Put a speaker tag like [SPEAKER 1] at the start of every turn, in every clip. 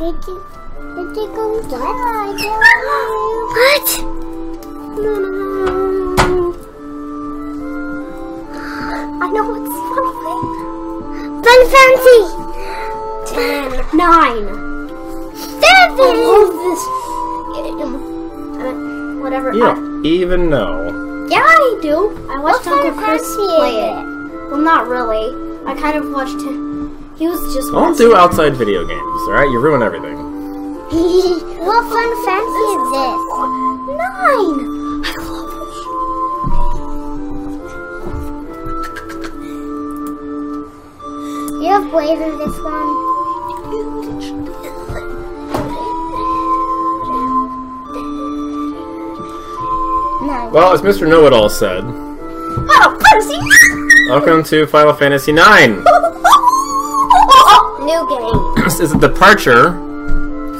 [SPEAKER 1] Did you, did you go Twilight?
[SPEAKER 2] What?
[SPEAKER 1] No, no, no. I know what's funny.
[SPEAKER 2] Fun Fancy!
[SPEAKER 1] Ten, nine,
[SPEAKER 2] Seven!
[SPEAKER 1] all this. Um, whatever.
[SPEAKER 3] You don't even know.
[SPEAKER 1] yeah, I do. I watched
[SPEAKER 2] What
[SPEAKER 1] Uncle
[SPEAKER 2] Final
[SPEAKER 1] Chris play
[SPEAKER 2] is
[SPEAKER 1] it. Well, not really. I kind of watched him. He was just.
[SPEAKER 3] Don't do outside video games, alright? You ruin everything.
[SPEAKER 2] what Fun Fancy is this?
[SPEAKER 1] Nine. I love
[SPEAKER 2] You have Blaze in this one? No.
[SPEAKER 3] Well, as Mr. Know-It-All said, oh,
[SPEAKER 1] Final Fantasy.
[SPEAKER 3] welcome to Final Fantasy IX!
[SPEAKER 2] New game.
[SPEAKER 3] this is a departure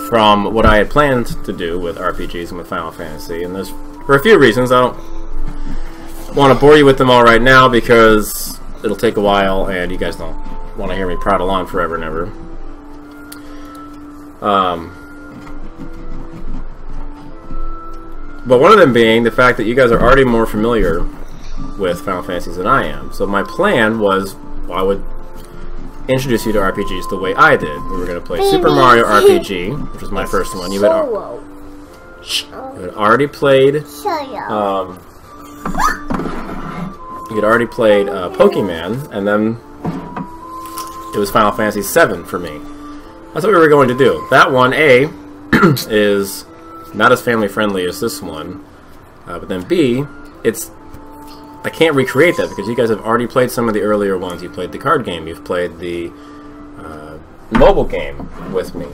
[SPEAKER 3] from what I had planned to do with RPGs and with Final Fantasy, and there's for a few reasons. I don't want to bore you with them all right now because it'll take a while, and you guys don't want to hear me prattle on forever and ever. Um, but one of them being the fact that you guys are already more familiar with Final Fantasies than I am. So my plan was I would introduce you to RPGs the way I did. We were going to play Super Mario RPG, which was my first one. You had, you had already played. Um, you had already played uh, Pokemon, and then it was Final Fantasy VII for me. That's what we were going to do. That one, A, is not as family friendly as this one, uh, but then B, it's I can't recreate that because you guys have already played some of the earlier ones. You played the card game. You've played the uh, mobile game with me.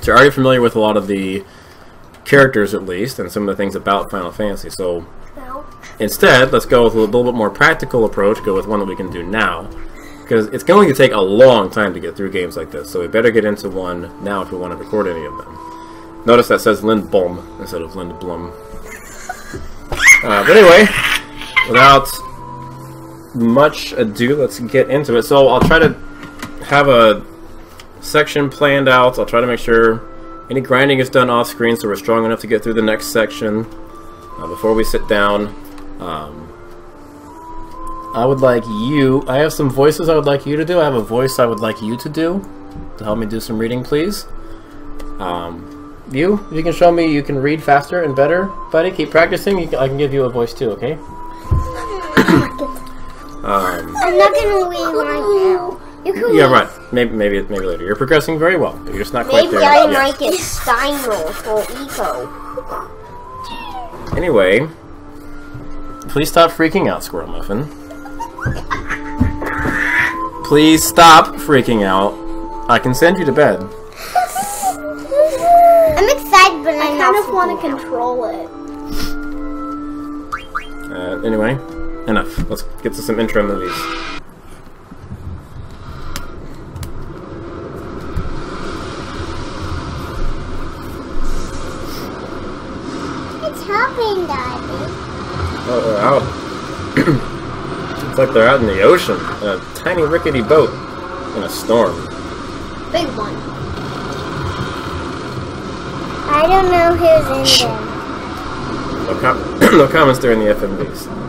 [SPEAKER 3] So you're already familiar with a lot of the characters, at least, and some of the things about Final Fantasy. So instead, let's go with a little bit more practical approach. Go with one that we can do now, because it's going to take a long time to get through games like this. So we better get into one now if we want to record any of them. Notice that says Lindblom instead of Lindblom. Uh, but anyway, without much ado, let's get into it. So I'll try to have a section planned out. I'll try to make sure any grinding is done off screen so we're strong enough to get through the next section uh, before we sit down. Um, I would like you. I have some voices I would like you to do. I have a voice I would like you to do to help me do some reading, please. Um, you, if you can show me you can read faster and better, buddy. Keep practicing. Can, I can give you a voice too. Okay. Um,
[SPEAKER 2] I'm not gonna read right now. You can
[SPEAKER 3] yeah,
[SPEAKER 2] read.
[SPEAKER 3] right. Maybe, maybe, maybe later. You're progressing very well. but You're just not quite
[SPEAKER 2] Maybe
[SPEAKER 3] there
[SPEAKER 2] I
[SPEAKER 3] yet.
[SPEAKER 2] might get Steinroll for Eiko.
[SPEAKER 3] Anyway, please stop freaking out, Squirrel Muffin. Please stop freaking out. I can send you to bed.
[SPEAKER 2] I'm excited, but
[SPEAKER 1] I
[SPEAKER 2] I'm
[SPEAKER 1] kind
[SPEAKER 2] not
[SPEAKER 1] of want to control it.
[SPEAKER 3] Uh, anyway, enough. Let's get to some intro movies.
[SPEAKER 2] It's happening, Daddy.
[SPEAKER 3] Oh, they're out. it's like they're out in the ocean in a tiny rickety boat in a storm.
[SPEAKER 1] Big one.
[SPEAKER 2] I don't know who's in them.
[SPEAKER 3] No, com- no comments during the FMVs.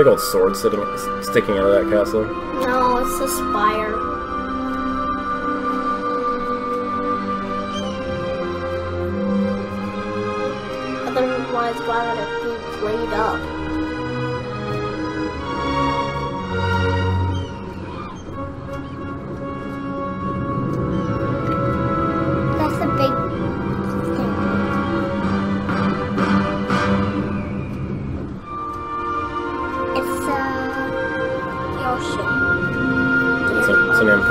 [SPEAKER 3] big old sword sitting, sticking out of that castle.
[SPEAKER 1] No, it's a spire. Otherwise, why would it be played up?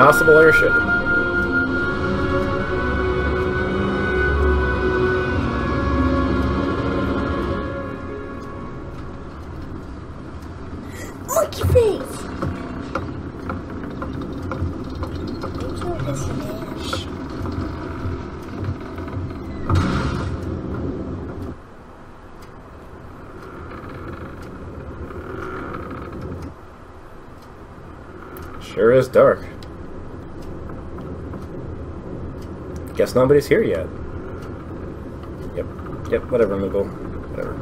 [SPEAKER 3] Possible airship.
[SPEAKER 2] Monkey face! Thank you, Miss
[SPEAKER 3] Sure is dark. Guess nobody's here yet. Yep. Yep, whatever, Moogle. Whatever.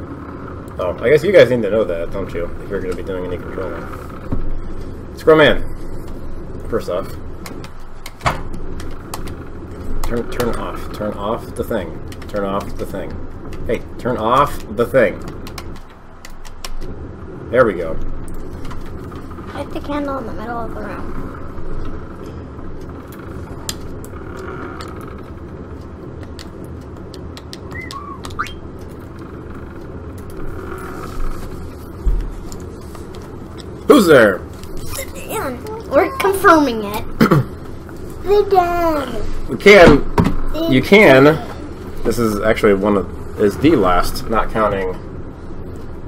[SPEAKER 3] Oh, I guess you guys need to know that, don't you? If you're going to be doing any controlling. Scrowman. First off. Turn, turn off. Turn off the thing. Turn off the thing. Hey, turn off the thing. There we go.
[SPEAKER 1] Light the candle in the middle of the room.
[SPEAKER 3] Who's there?
[SPEAKER 1] We're confirming it.
[SPEAKER 2] The Dan!
[SPEAKER 3] We can. You can. This is actually one of is the last, not counting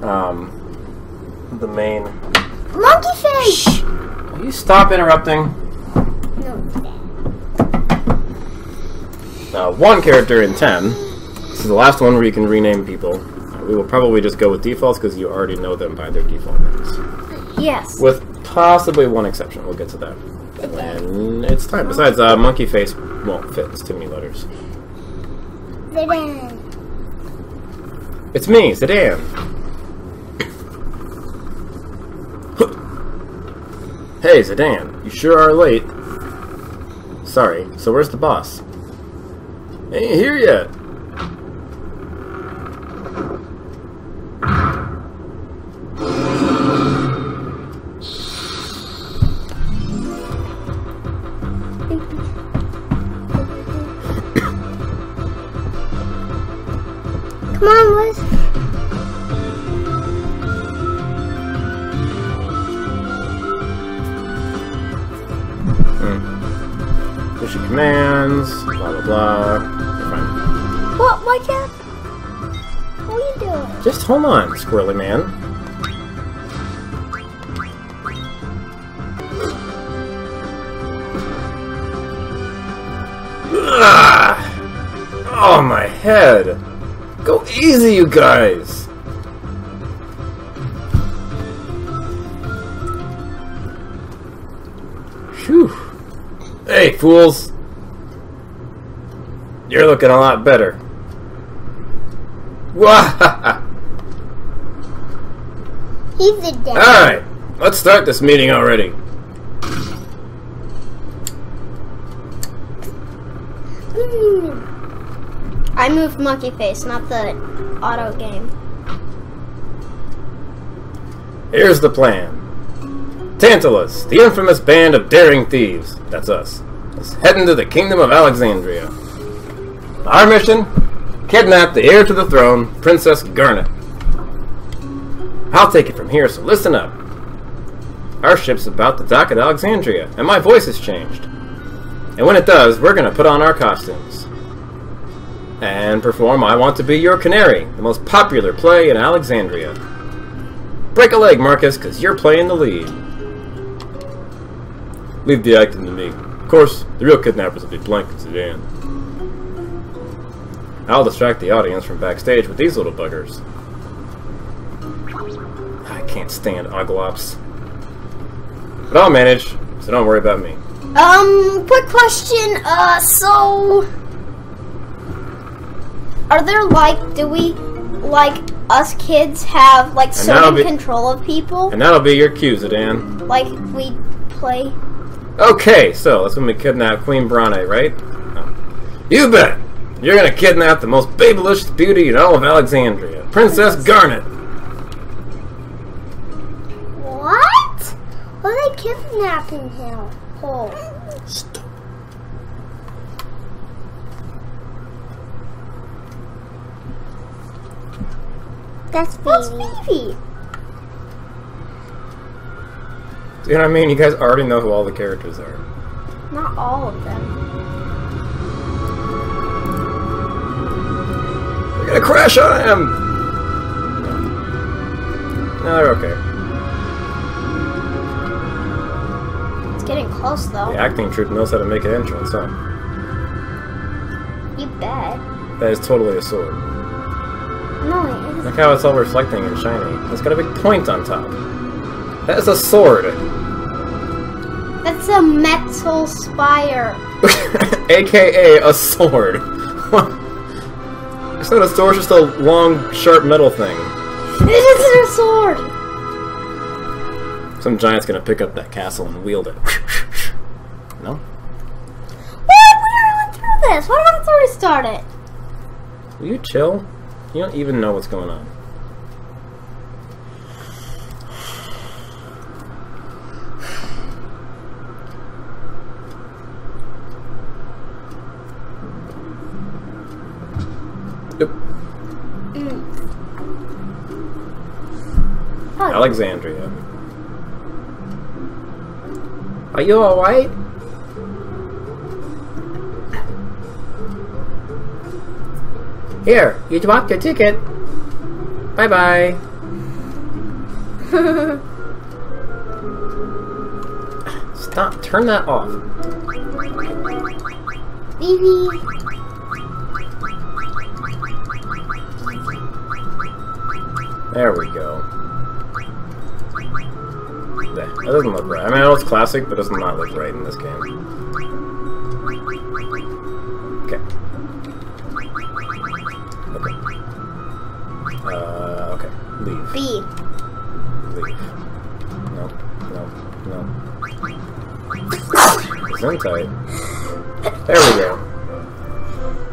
[SPEAKER 3] um, the main.
[SPEAKER 2] Monkey face!
[SPEAKER 3] Will you stop interrupting?
[SPEAKER 2] No.
[SPEAKER 3] Uh, one character in ten. This is the last one where you can rename people. We will probably just go with defaults because you already know them by their default names.
[SPEAKER 1] Yes.
[SPEAKER 3] With possibly one exception. We'll get to that when it's time. Besides, uh, monkey face won't fit. It's too many letters.
[SPEAKER 2] Dan!
[SPEAKER 3] It's me, Zidane. hey, Zidane, you sure are late. Sorry, so where's the boss? Ain't here yet. Squirrely man. Ah! Oh, my head! Go easy, you guys! Phew. Hey, fools! You're looking a lot better. Wah!
[SPEAKER 2] He's the Dan.
[SPEAKER 3] Alright, let's start this meeting already.
[SPEAKER 2] Mm.
[SPEAKER 1] I moved monkey face, not the auto game.
[SPEAKER 3] Here's the plan. Tantalus, the infamous band of daring thieves, that's us, is heading to the kingdom of Alexandria. Our mission? Kidnap the heir to the throne, Princess Garnet. I'll take it from here, so listen up. Our ship's about to dock at Alexandria, and my voice has changed. And when it does, we're gonna put on our costumes. And perform I Want to Be Your Canary, the most popular play in Alexandria. Break a leg, Marcus, because you're playing the lead. Leave the acting to me. Of course, the real kidnappers will be Blank and. I'll distract the audience from backstage with these little buggers. I can't stand Oglops. But I'll manage, so don't worry about me.
[SPEAKER 1] Um, quick question. Uh, so are there like, do we like us kids have like certain
[SPEAKER 3] be-
[SPEAKER 1] control of people?
[SPEAKER 3] And that'll be your cue, Zidane.
[SPEAKER 1] Like we play.
[SPEAKER 3] Okay, so that's when we kidnap Queen Brahne, right? Oh. You bet! You're gonna kidnap the most babyish beauty in all of Alexandria, Princess Garnet.
[SPEAKER 2] Kidnapping him? Oh. That's
[SPEAKER 1] What's
[SPEAKER 2] baby.
[SPEAKER 1] Phoebe?
[SPEAKER 3] You know what I mean? You guys already know who all the characters are.
[SPEAKER 1] Not all of them.
[SPEAKER 3] We're gonna crash on him! No, they're okay.
[SPEAKER 1] Close though.
[SPEAKER 3] The acting troupe knows how to make an entrance, huh?
[SPEAKER 1] You bet.
[SPEAKER 3] That is totally a sword.
[SPEAKER 1] No, it isn't.
[SPEAKER 3] Look how it's all reflecting and shiny. It's got a big point on top. That is a sword!
[SPEAKER 1] That's a metal spire.
[SPEAKER 3] AKA a sword. it's not a sword, it's just a long, sharp metal thing.
[SPEAKER 1] It isn't a sword.
[SPEAKER 3] Some giant's gonna pick up that castle and wield it. no?
[SPEAKER 1] What? We already went through this. Why did I to restart it?
[SPEAKER 3] Will you chill? You don't even know what's going on. Oop.
[SPEAKER 1] Oh, mm.
[SPEAKER 3] Alexandria. Are you alright? Here, you dropped your ticket. Bye bye. Stop, turn that off. There we go. That doesn't look right. I mean, I know it's classic, but it does not look right in this game. Okay. Leave.
[SPEAKER 1] B.
[SPEAKER 3] Leave. No. No. No. Zoom tight. There we go.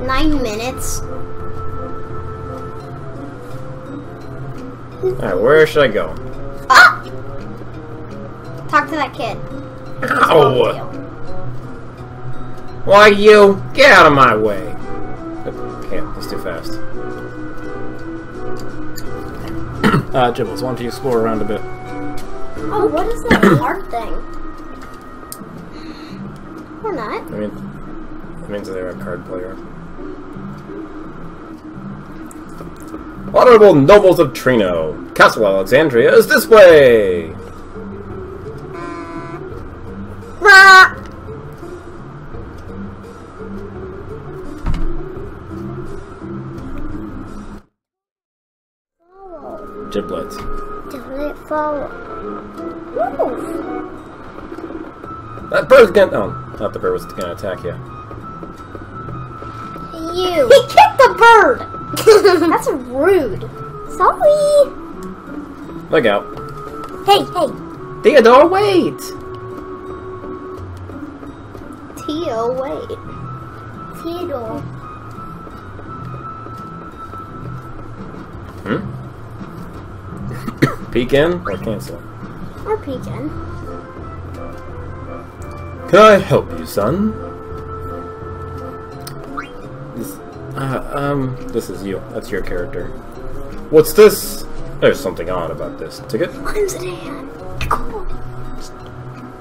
[SPEAKER 1] Nine minutes.
[SPEAKER 3] Alright, where should I go?
[SPEAKER 1] Ah! Talk to that kid.
[SPEAKER 3] Ow! Why you? Get out of my way! Can't, he's too fast. Uh, Gibbles, why don't you explore around a bit?
[SPEAKER 1] Oh, what is that card thing? Or not.
[SPEAKER 3] I mean, it means they're a card player. Honorable nobles of Treno, Castle Alexandria is this way!
[SPEAKER 2] Don't. Move.
[SPEAKER 3] That bird's gonna. Oh, thought the bird was gonna attack you.
[SPEAKER 2] You.
[SPEAKER 1] He kicked the bird! That's rude.
[SPEAKER 2] Sorry.
[SPEAKER 3] Look out.
[SPEAKER 2] Hey, hey.
[SPEAKER 3] Theodore, wait!
[SPEAKER 1] Tio, wait.
[SPEAKER 2] Theodore.
[SPEAKER 3] Hmm? Peek in or cancel?
[SPEAKER 1] Or peek in.
[SPEAKER 3] Can I help you, son? This, uh, um, this is you. That's your character. What's this? There's something odd about this. Ticket?
[SPEAKER 1] Mine's an hand.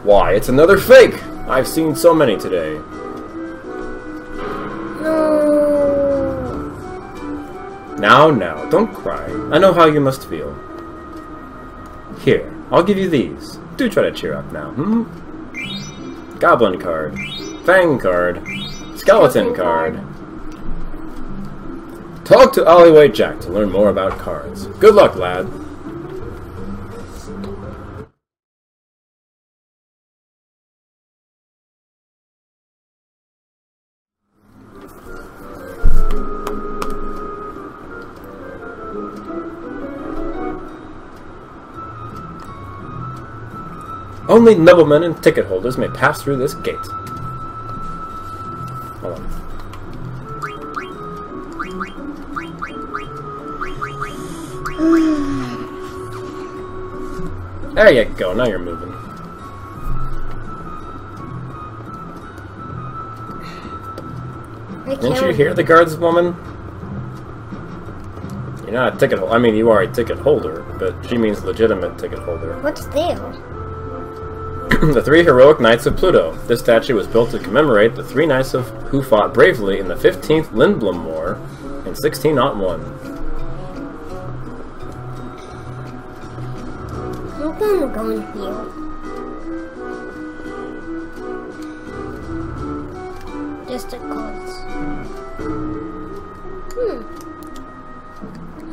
[SPEAKER 3] Why, it's another fake! I've seen so many today.
[SPEAKER 2] No.
[SPEAKER 3] Now, now, don't cry. I know how you must feel. Here, I'll give you these. Do try to cheer up now, hmm? Goblin card. Fang card. Skeleton card. Talk to Alleyway Jack to learn more about cards. Good luck, lad. Only noblemen and ticket holders may pass through this gate. Hold on. There you go, now you're moving. Didn't you hear the guards woman? You're not a ticket holder. I mean, you are a ticket holder, but she means legitimate ticket holder.
[SPEAKER 2] What's there?
[SPEAKER 3] the three heroic knights of Pluto. This statue was built to commemorate the three knights of who fought bravely in the 15th Lindblum War in 1601.
[SPEAKER 2] I'm gonna go in here. Just a cause. Hmm.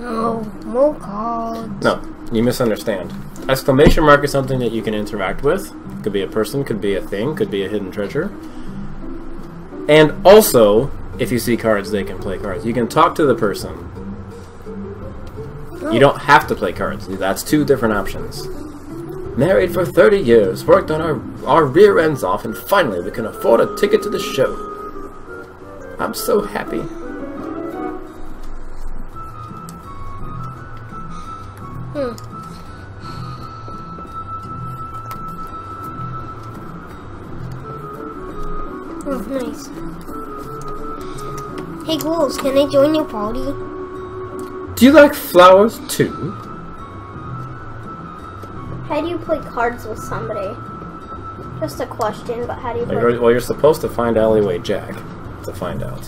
[SPEAKER 2] Oh, more cards.
[SPEAKER 3] No, you misunderstand. Exclamation mark is something that you can interact with. Could be a person, could be a thing, could be a hidden treasure. And also, if you see cards, they can play cards. You can talk to the person. You don't have to play cards. That's two different options. Married for 30 years, worked on our, our rear ends off, and finally we can afford a ticket to the show. I'm so happy.
[SPEAKER 2] Hmm. Oh, nice. Hey, Ghouls, can I join your party?
[SPEAKER 3] Do you like flowers too?
[SPEAKER 1] How do you play cards with somebody? Just a question, but how do you play?
[SPEAKER 3] you're, well, you're supposed to find Alleyway Jack to find out.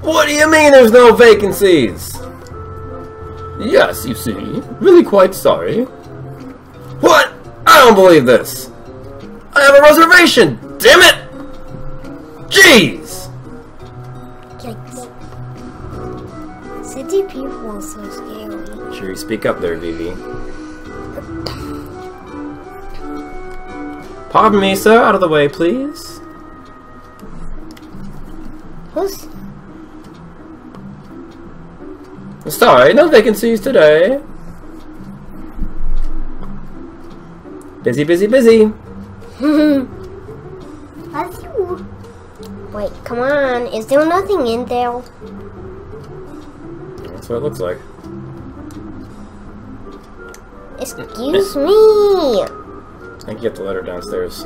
[SPEAKER 3] What do you mean there's no vacancies? Yes, you see. Really quite sorry. What? I don't believe this. I have a reservation! Damn it! Jeez!
[SPEAKER 2] Yikes. City people are so scary.
[SPEAKER 3] Sure, you speak up there, Vivi. Pardon me, sir. Out of the way, please.
[SPEAKER 2] Who's
[SPEAKER 3] Sorry, no vacancies today. Busy, busy, busy.
[SPEAKER 1] That's you.
[SPEAKER 2] Wait, come on. Is there nothing in there?
[SPEAKER 3] That's what it looks like.
[SPEAKER 2] Excuse eh. me.
[SPEAKER 3] I think you have to let her downstairs.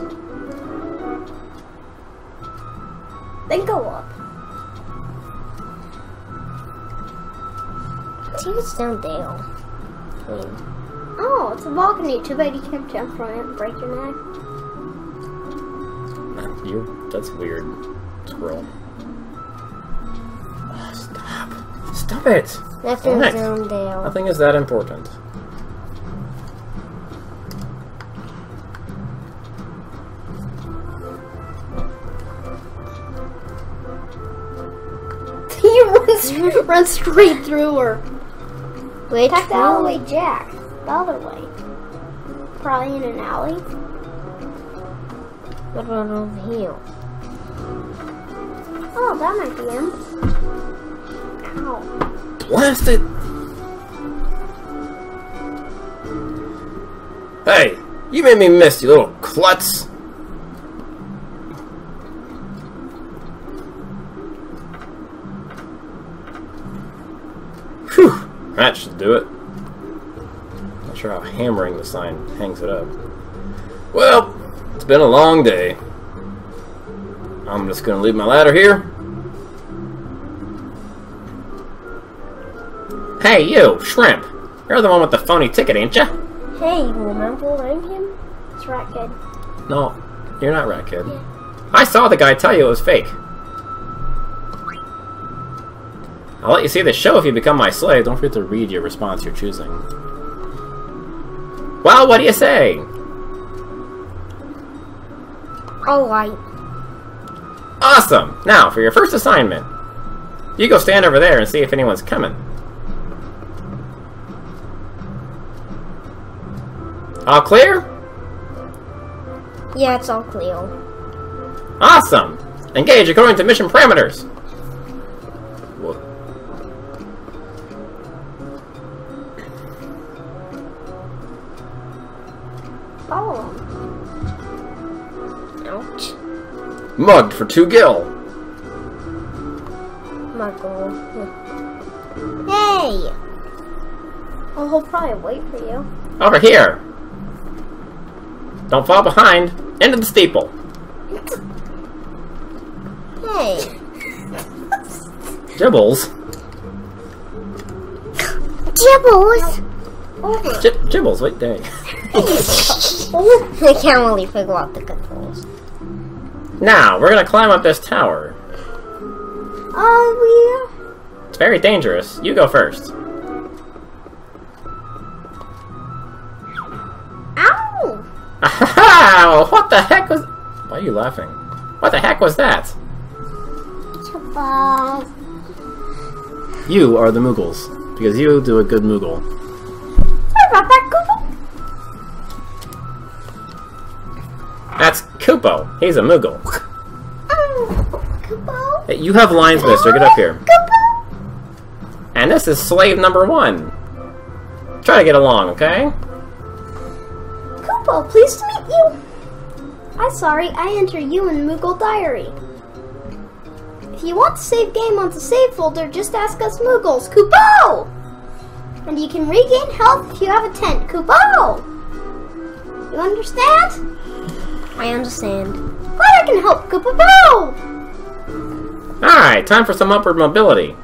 [SPEAKER 1] Then go up.
[SPEAKER 2] See what's down there. Wait.
[SPEAKER 1] Oh, it's a balcony. Too bad you can't jump from it and break your neck.
[SPEAKER 3] You. That's weird. Squirrel. Oh, stop. Stop it!
[SPEAKER 2] Nothing's
[SPEAKER 3] Nice.
[SPEAKER 2] down there.
[SPEAKER 3] Nothing is that important.
[SPEAKER 1] you run, st- straight through her.
[SPEAKER 2] Which
[SPEAKER 1] Attack the
[SPEAKER 2] one?
[SPEAKER 1] alleyway jack. The other way. Probably in an alley.
[SPEAKER 2] About over here?
[SPEAKER 1] Oh, that might be him. Ow.
[SPEAKER 3] Blast it! Hey! You made me miss, you little klutz! Whew! That should do it. Not sure how hammering the sign hangs it up. Well, been a long day. I'm just gonna leave my ladder here. Hey, you, shrimp! You're the one with the phony ticket, ain't ya?
[SPEAKER 2] Hey, you remember I'm him?
[SPEAKER 1] It's Rat Kid.
[SPEAKER 3] No, you're not Rat Kid. I saw the guy tell you it was fake. I'll let you see the show if you become my slave. Don't forget to read your response you're choosing. Well, what do you say?
[SPEAKER 2] Alright.
[SPEAKER 3] Awesome! Now, for your first assignment. You go stand over there and see if anyone's coming. All clear?
[SPEAKER 2] Yeah, it's all clear.
[SPEAKER 3] Awesome! Engage according to mission parameters. Mugged for two gil.
[SPEAKER 2] Muggle. Hey!
[SPEAKER 1] Oh, he'll probably wait for you.
[SPEAKER 3] Over here. Don't fall behind. Into the steeple.
[SPEAKER 2] Hey!
[SPEAKER 3] Jibbles.
[SPEAKER 2] Jibbles!
[SPEAKER 1] Over.
[SPEAKER 3] Jibbles, wait, dang.
[SPEAKER 2] I can't really figure out the controls.
[SPEAKER 3] Now, we're gonna climb up this tower.
[SPEAKER 1] Oh, yeah!
[SPEAKER 3] It's very dangerous. You go first.
[SPEAKER 1] we. Ow!
[SPEAKER 3] Ow! What the heck was... Why are you laughing? What the heck was that? You are the Moogles. Because you do a good Moogle. Kupo. He's a Moogle.
[SPEAKER 1] Oh, Koopa.
[SPEAKER 3] Hey, You have lines, mister. Get up here.
[SPEAKER 1] Koopa.
[SPEAKER 3] And this is slave number one. Try to get along, okay?
[SPEAKER 1] Koopa, pleased to meet you. I'm sorry, I enter you in Moogle Diary. If you want to save game on the save folder, just ask us Moogles. Koopo! And you can regain health if you have a tent. Koopo! You understand?
[SPEAKER 2] I understand.
[SPEAKER 1] But I can help, Koopo!
[SPEAKER 3] Alright, time for some upward mobility.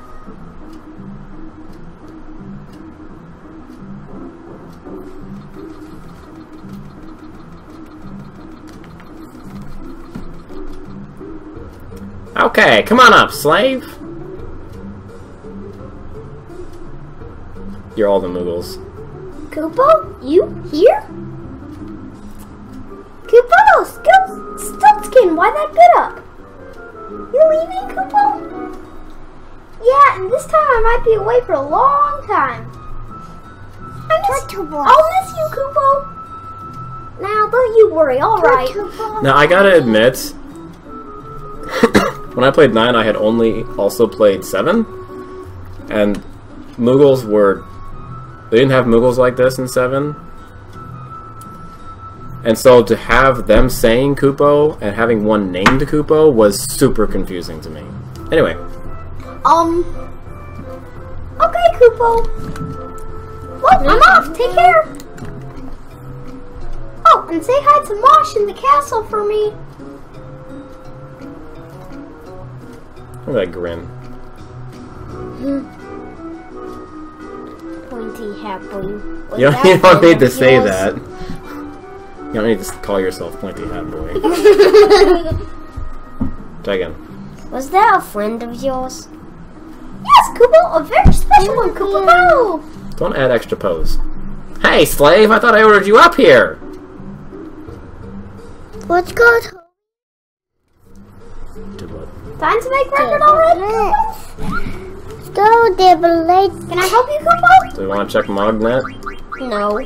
[SPEAKER 3] Okay, come on up, slave. You're all the Moogles.
[SPEAKER 1] Koopo, you here? Koopo, Skill Stiltzkin, why that get up? You leaving, Koopo? Yeah, and this time I might be away for a long time. I miss,
[SPEAKER 2] Turtle
[SPEAKER 1] I'll miss you, Koopo. Now, don't you worry, alright.
[SPEAKER 3] Now, I gotta admit, when I played 9, I had only also played 7. And Moogles were. They didn't have Moogles like this in 7. And so to have them saying Kupo and having one named Kupo was super confusing to me. Anyway,
[SPEAKER 1] Um. Okay, Koopo. Well, I'm off. Take care. Oh, and say hi to Mosh in the castle for me.
[SPEAKER 3] look at that grin.
[SPEAKER 2] Pointy hat boy.
[SPEAKER 3] You don't, you don't need to say that. You don't need to call yourself Pointy Hat Boy. Try again.
[SPEAKER 2] Was that a friend of yours?
[SPEAKER 1] Yes, Koopo, a very special one, Koopo.
[SPEAKER 3] Don't add extra pose. Hey, slave! I thought I ordered you up here!
[SPEAKER 2] Let's go to
[SPEAKER 3] Did what?
[SPEAKER 1] Time to make record already.
[SPEAKER 2] Let's go Dibblade.
[SPEAKER 1] Can I help you, Koopo?
[SPEAKER 3] Do you want to check Mognet?
[SPEAKER 2] No.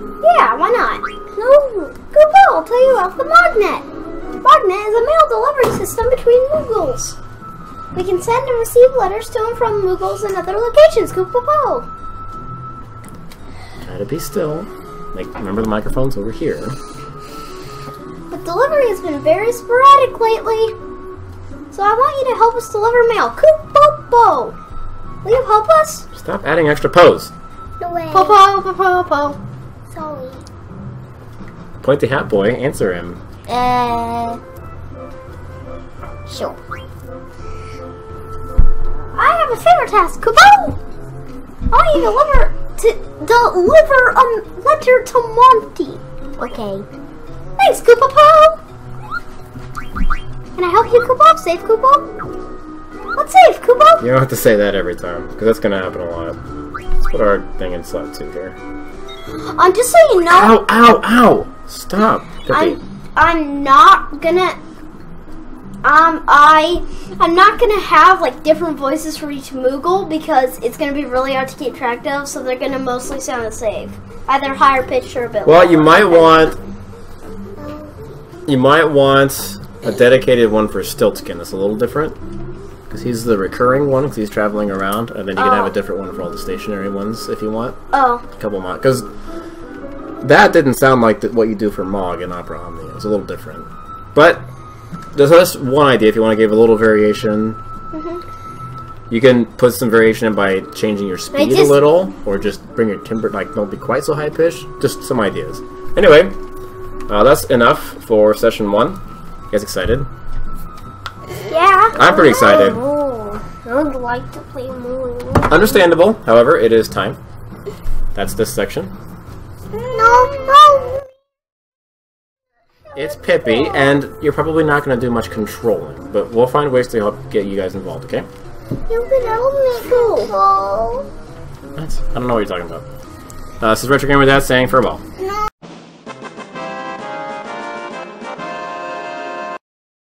[SPEAKER 1] Yeah, why not? No, Koopo, I'll tell you about the Mognet. Mognet is a mail delivery system between Moogles. We can send and receive letters to and from Moogles in other locations, Koopo.
[SPEAKER 3] Try to be still. Make, remember the microphone's over here.
[SPEAKER 1] But delivery has been very sporadic lately. So I want you to help us deliver mail. Koopo. Will you help us?
[SPEAKER 3] Stop adding extra pose.
[SPEAKER 2] No way.
[SPEAKER 1] Popo, popo, popo.
[SPEAKER 2] Sorry.
[SPEAKER 3] Pointy Hat Boy, answer him.
[SPEAKER 2] Uh. Sure.
[SPEAKER 1] I have a favor to ask, Koopo. I to deliver to deliver a letter to Monty.
[SPEAKER 2] Okay.
[SPEAKER 1] Thanks, Koopo. Can I help you, Koopo? Save Koopo? Let's save Koopo.
[SPEAKER 3] You don't have to say that every time, because that's gonna happen a lot. Let's put our thing in slot 2 here.
[SPEAKER 1] Um, just so you know,
[SPEAKER 3] Ow, ow, ow! Stop!
[SPEAKER 1] I'm I'm not gonna um I I'm not gonna have like different voices for each Moogle because it's gonna be really hard to keep track of, so they're gonna mostly sound the same. Either higher pitch or a bit
[SPEAKER 3] Well, you might want... You might want a dedicated one for Stiltzkin. That's a little different. Because he's the recurring one, because he's traveling around. And then you can have
[SPEAKER 1] Oh.
[SPEAKER 3] a different one for all the stationary ones, if you want.
[SPEAKER 1] Oh.
[SPEAKER 3] A couple more. Because that didn't sound like th- what you do for Mog in Opera Omnia. It was a little different. But there's just one idea if you want to give a little variation. You can put some variation in by changing your speed
[SPEAKER 1] just-
[SPEAKER 3] a little, or just bring your timbre like don't be quite so high pitched. Just some ideas. Anyway, uh, that's enough for session one. You guys excited? I'm pretty excited.
[SPEAKER 2] I would like to play more.
[SPEAKER 3] Understandable. However, it is time. That's this section.
[SPEAKER 2] No, No, no.
[SPEAKER 3] It's Pippi, and you're probably not going to do much controlling, but we'll find ways to help get you guys involved, okay?
[SPEAKER 2] You can help me control.
[SPEAKER 3] That's, I don't know what you're talking about. Uh, this is Retro Gamer Dad saying farewell.
[SPEAKER 2] No.